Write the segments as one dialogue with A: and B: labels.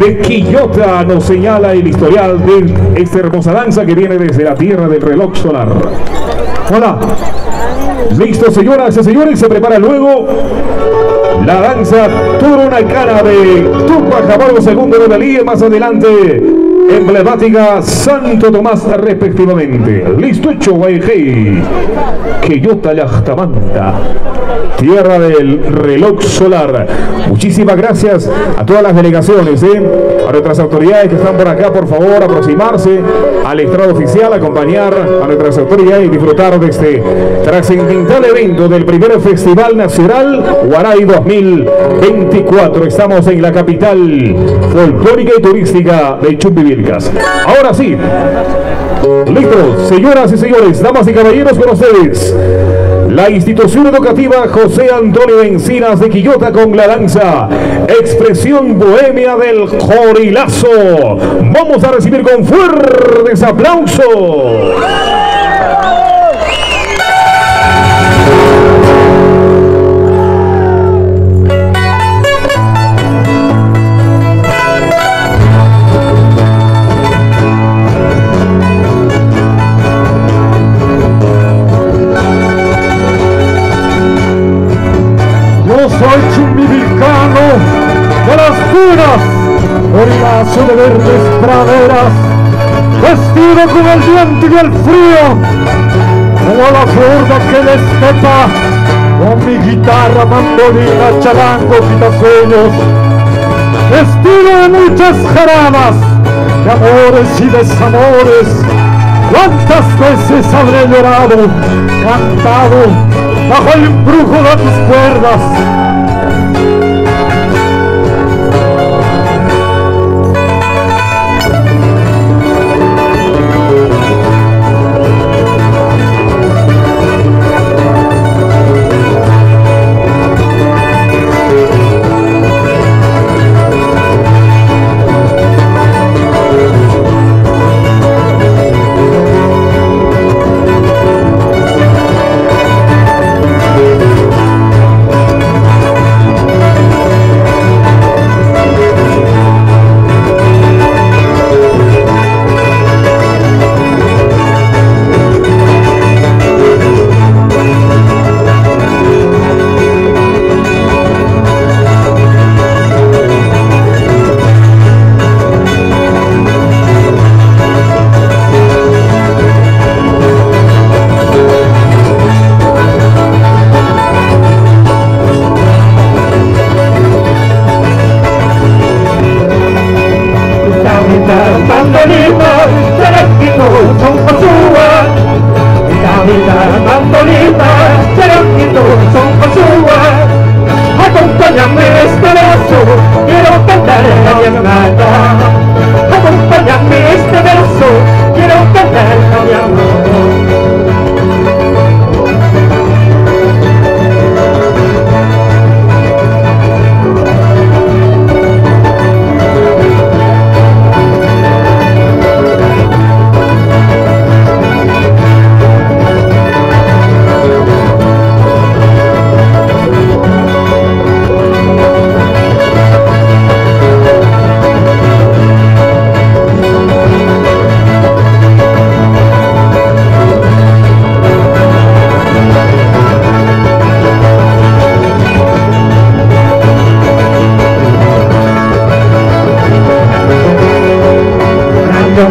A: de Quillota nos señala el historial de esta hermosa danza que viene desde la tierra del reloj solar. Hola. Listo, señoras y señores, se prepara luego la danza Turuna Cara de Tupac Segundo de Belí, más adelante emblemática Santo Tomás respectivamente. Listo hecho, Guayjei. Quillota Yachtamanta tierra del reloj solar. Muchísimas gracias a todas las delegaciones, ¿eh? a nuestras autoridades que están por acá, por favor, aproximarse al estrado oficial, acompañar a nuestras autoridades y disfrutar de este trascendental evento del primer Festival Nacional Guaray 2024. Estamos en la capital folclórica y turística de Chumbivilcas. Ahora sí, listos, señoras y señores, damas y caballeros, con ustedes. La institución educativa José Antonio Encinas de Quillota con la danza Expresión Bohemia del Jorilazo. Vamos a recibir con fuertes aplausos.
B: Las puras, orilazo de verdes praderas, vestido con el viento y el frío, como la flor de aquel estepa, con mi guitarra, mandolina, charango, quitasueños, vestido de muchas jaradas, de amores y desamores, cuántas veces habré llorado, cantado, bajo el embrujo de tus cuerdas, Hare Maria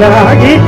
B: लागी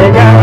B: Yeah.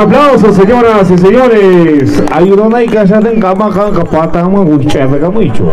A: Aplausos, señoras y señores. Ayudó a que ya tenga más capata, más mucho.